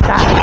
battuta